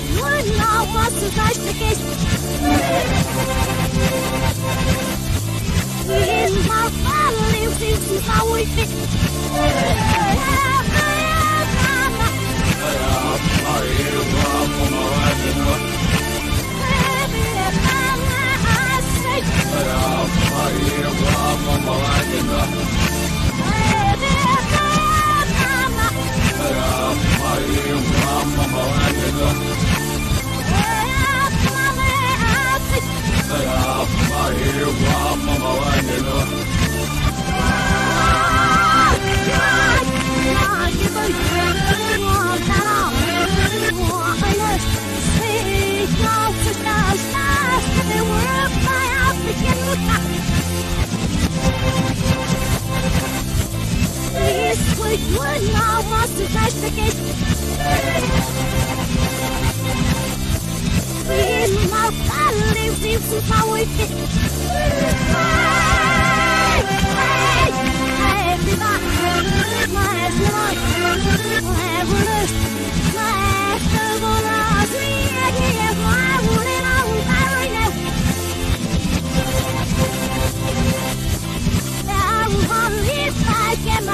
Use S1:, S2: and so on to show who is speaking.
S1: foi não posso destacar In my family, this is how we could almost investigate. In my hey, this is how we get. I am